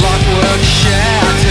clockwork shack